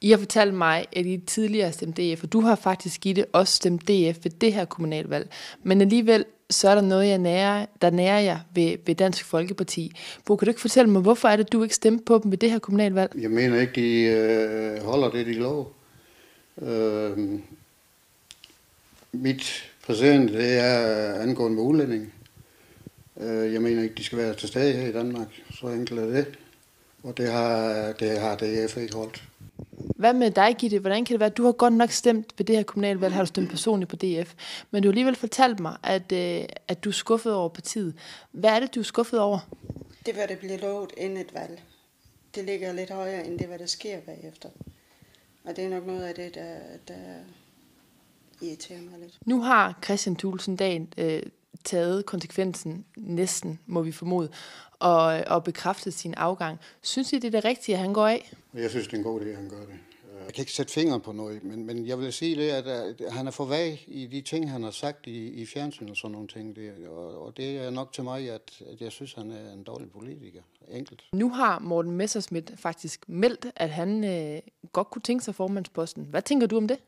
I har fortalt mig, at I tidligere stemte DF, og du har faktisk Gitte også stemt DF ved det her kommunalvalg. Men alligevel så er der noget, jeg nærer, der nærer jeg ved, ved Dansk Folkeparti. Bo, kan du ikke fortælle mig, hvorfor er det, du ikke stemte på dem ved det her kommunalvalg? Jeg mener ikke, de øh, holder det, de lov. Øh, mit præsident, det er øh, angående med udlænding. Øh, jeg mener ikke, de skal være til stede her i Danmark. Så enkelt er det. Og det har, det har DF ikke holdt. Hvad med dig, Gitte? Hvordan kan det være, du har godt nok stemt ved det her kommunalvalg, har du stemt personligt på DF, men du har alligevel fortalt mig, at, øh, at du er skuffet over partiet. Hvad er det, du er skuffet over? Det hvad det bliver lovet inden et valg. Det ligger lidt højere end det, hvad der sker bagefter. Og det er nok noget af det, der, der irriterer mig lidt. Nu har Christian Thulsen Dahl øh, taget konsekvensen næsten, må vi formode, og, og bekræftet sin afgang. Synes I, det er det rigtige, at han går af? Jeg synes, det er en god idé, at han gør det. Jeg kan ikke sætte fingeren på noget, men, men jeg vil sige det, at, at han er for vag i de ting, han har sagt i, i fjernsyn og sådan nogle ting. Det, og, og det er nok til mig, at, at jeg synes, han er en dårlig politiker. Enkelt. Nu har Morten Messerschmidt faktisk meldt, at han øh, godt kunne tænke sig formandsposten. Hvad tænker du om det?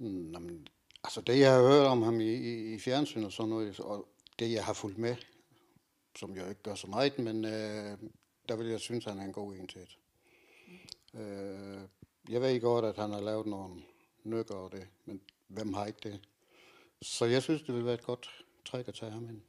Jamen, altså det, jeg har hørt om ham i, i, i fjernsyn og sådan noget, og det, jeg har fulgt med, som jeg ikke gør så meget, men øh, der vil jeg synes, at han er en god en til det. Øh, jeg ved godt, at han har lavet nogle nykker og det, men hvem har ikke det? Så jeg synes, det vil være et godt træk at tage ham ind.